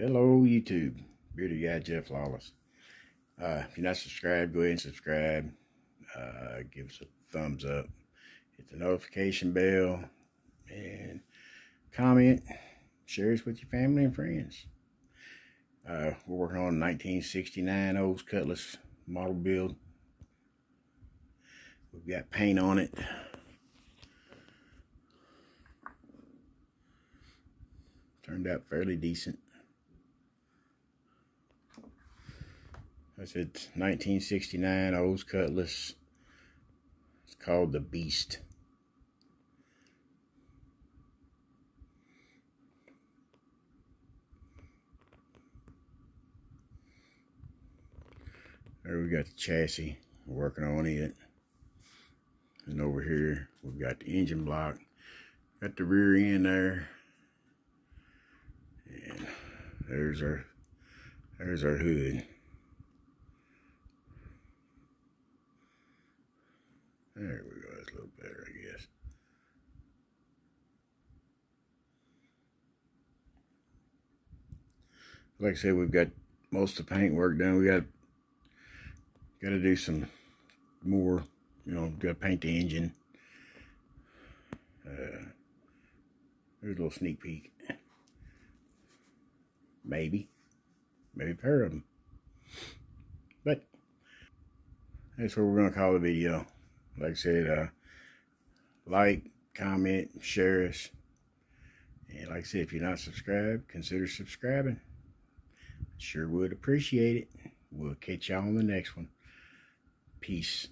Hello, YouTube. Bearded Guy Jeff Lawless. Uh, if you're not subscribed, go ahead and subscribe. Uh, give us a thumbs up. Hit the notification bell. And comment. Share us with your family and friends. Uh, we're working on 1969 Olds Cutlass model build. We've got paint on it. Turned out fairly decent. I said 1969 Olds Cutlass. It's called the Beast. There we got the chassis. Working on it. And over here, we've got the engine block. Got the rear end there. And there's our there's our hood. There we go. That's a little better, I guess. Like I said, we've got most of the paint work done. We got got to do some more. You know, got to paint the engine. Uh, there's a little sneak peek. Maybe. Maybe a pair of them. But that's what we're going to call the video. Like I said, uh, like, comment, share us. And like I said, if you're not subscribed, consider subscribing. Sure would appreciate it. We'll catch y'all on the next one. Peace.